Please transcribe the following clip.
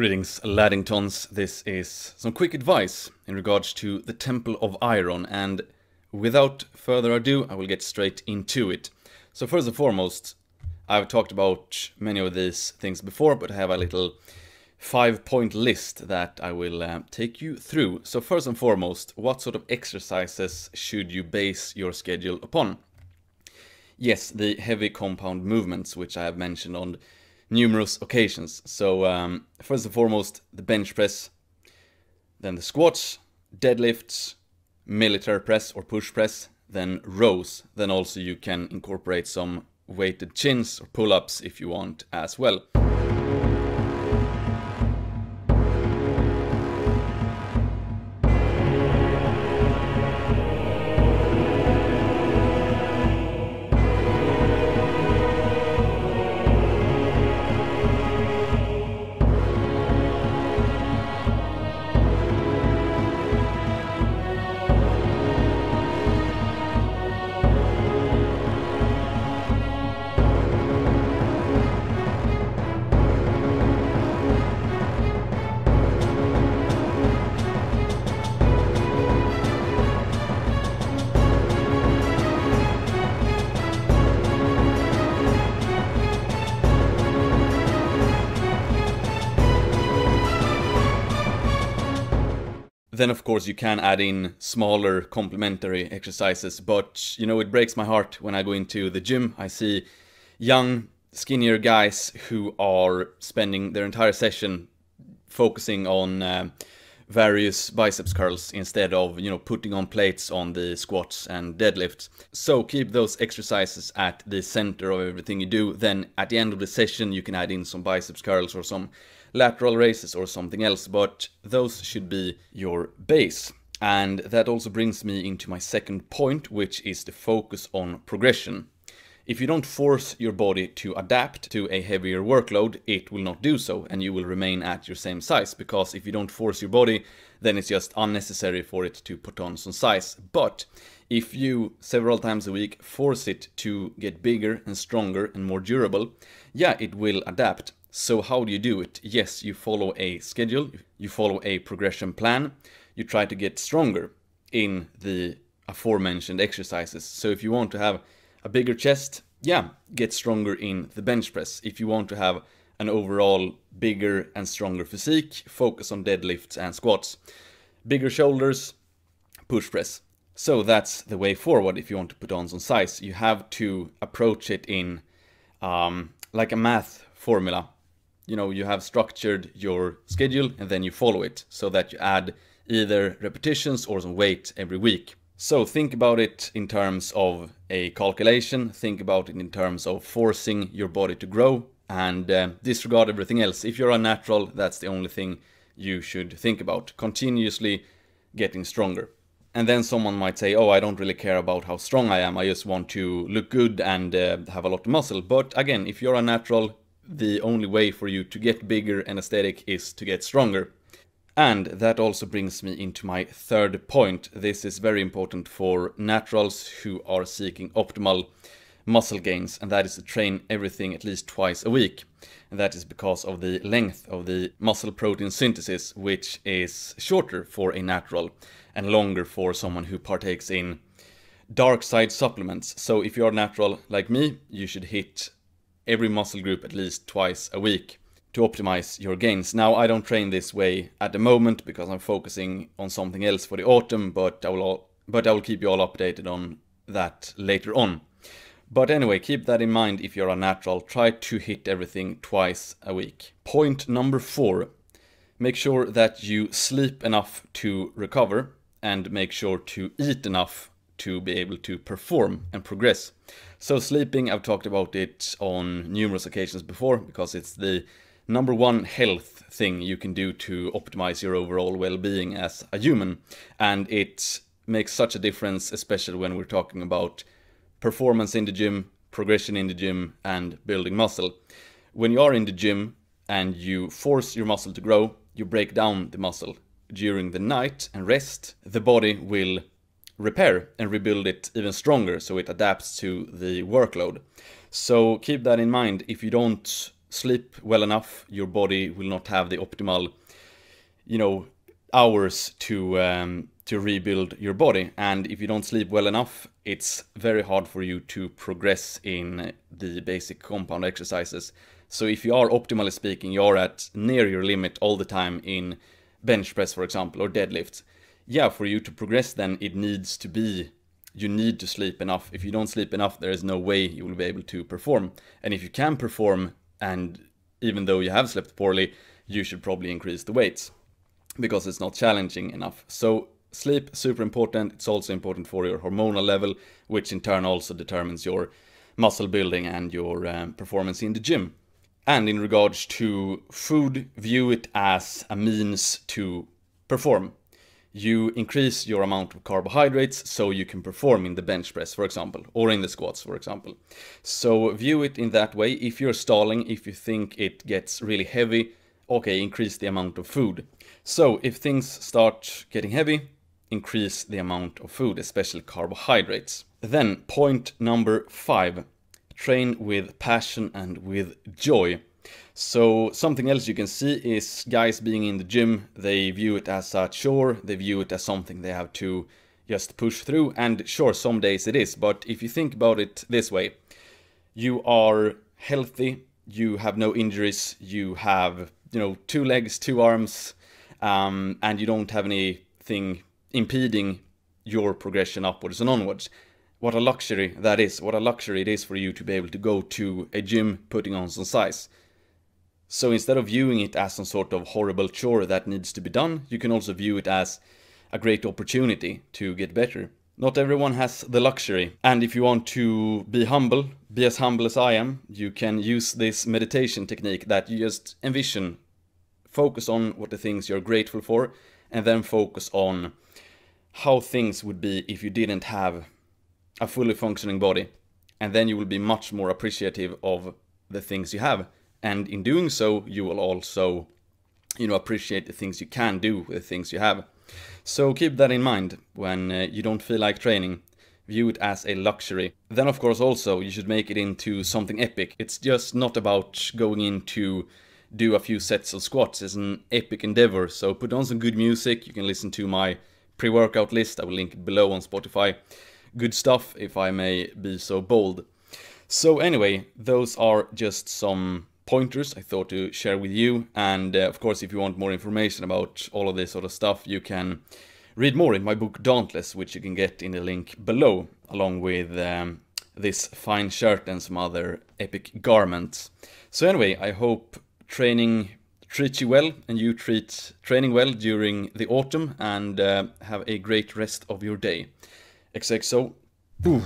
Greetings, Laddingtons. This is some quick advice in regards to the Temple of Iron, and without further ado, I will get straight into it. So, first and foremost, I've talked about many of these things before, but I have a little five point list that I will uh, take you through. So, first and foremost, what sort of exercises should you base your schedule upon? Yes, the heavy compound movements, which I have mentioned on numerous occasions. So um, first and foremost, the bench press, then the squats, deadlifts, military press or push press, then rows. Then also you can incorporate some weighted chins or pull-ups if you want as well. Then of course you can add in smaller complementary exercises, but you know it breaks my heart when I go into the gym. I see young, skinnier guys who are spending their entire session focusing on uh, various biceps curls instead of you know putting on plates on the squats and deadlifts. So keep those exercises at the center of everything you do. Then at the end of the session you can add in some biceps curls or some lateral raises or something else, but those should be your base. And that also brings me into my second point, which is the focus on progression. If you don't force your body to adapt to a heavier workload, it will not do so and you will remain at your same size because if you don't force your body, then it's just unnecessary for it to put on some size. But if you several times a week force it to get bigger and stronger and more durable, yeah, it will adapt. So how do you do it? Yes, you follow a schedule, you follow a progression plan, you try to get stronger in the aforementioned exercises. So if you want to have a bigger chest, yeah, get stronger in the bench press. If you want to have an overall bigger and stronger physique, focus on deadlifts and squats. Bigger shoulders, push press. So that's the way forward if you want to put on some size. You have to approach it in um, like a math formula you know you have structured your schedule and then you follow it so that you add either repetitions or some weight every week. So think about it in terms of a calculation, think about it in terms of forcing your body to grow and uh, disregard everything else. If you're unnatural, that's the only thing you should think about. Continuously getting stronger. And then someone might say, oh, I don't really care about how strong I am. I just want to look good and uh, have a lot of muscle. But again, if you're unnatural, the only way for you to get bigger and aesthetic is to get stronger. And that also brings me into my third point. This is very important for naturals who are seeking optimal muscle gains, and that is to train everything at least twice a week. And that is because of the length of the muscle protein synthesis, which is shorter for a natural and longer for someone who partakes in dark side supplements. So if you're natural like me, you should hit every muscle group at least twice a week to optimize your gains. Now, I don't train this way at the moment because I'm focusing on something else for the autumn, but I will all, but I will keep you all updated on that later on. But anyway, keep that in mind if you're a natural. Try to hit everything twice a week. Point number four. Make sure that you sleep enough to recover and make sure to eat enough to be able to perform and progress. So sleeping, I've talked about it on numerous occasions before because it's the number one health thing you can do to optimize your overall well-being as a human and it makes such a difference especially when we're talking about performance in the gym, progression in the gym and building muscle. When you are in the gym and you force your muscle to grow, you break down the muscle during the night and rest, the body will repair and rebuild it even stronger so it adapts to the workload. So keep that in mind. If you don't sleep well enough, your body will not have the optimal, you know, hours to um, to rebuild your body. And if you don't sleep well enough, it's very hard for you to progress in the basic compound exercises. So if you are optimally speaking, you're at near your limit all the time in bench press, for example, or deadlifts. Yeah, for you to progress, then it needs to be you need to sleep enough. If you don't sleep enough, there is no way you will be able to perform. And if you can perform, and even though you have slept poorly, you should probably increase the weights because it's not challenging enough. So sleep super important. It's also important for your hormonal level, which in turn also determines your muscle building and your um, performance in the gym. And in regards to food, view it as a means to perform. You increase your amount of carbohydrates so you can perform in the bench press, for example, or in the squats, for example. So view it in that way. If you're stalling, if you think it gets really heavy, okay, increase the amount of food. So if things start getting heavy, increase the amount of food, especially carbohydrates. Then point number five, train with passion and with joy. So something else you can see is guys being in the gym, they view it as a chore, they view it as something they have to just push through, and sure, some days it is, but if you think about it this way, you are healthy, you have no injuries, you have, you know, two legs, two arms, um, and you don't have anything impeding your progression upwards and onwards. What a luxury that is. What a luxury it is for you to be able to go to a gym putting on some size. So instead of viewing it as some sort of horrible chore that needs to be done, you can also view it as a great opportunity to get better. Not everyone has the luxury, and if you want to be humble, be as humble as I am, you can use this meditation technique that you just envision. Focus on what the things you're grateful for, and then focus on how things would be if you didn't have a fully functioning body. And then you will be much more appreciative of the things you have. And in doing so, you will also, you know, appreciate the things you can do with the things you have. So keep that in mind when uh, you don't feel like training. View it as a luxury. Then, of course, also you should make it into something epic. It's just not about going in to do a few sets of squats. It's an epic endeavor. So put on some good music. You can listen to my pre-workout list. I will link it below on Spotify. Good stuff, if I may be so bold. So anyway, those are just some pointers I thought to share with you. And uh, of course, if you want more information about all of this sort of stuff, you can read more in my book Dauntless, which you can get in the link below, along with um, this fine shirt and some other epic garments. So anyway, I hope training treat you well and you treat training well during the autumn and uh, have a great rest of your day. XXO. Boo.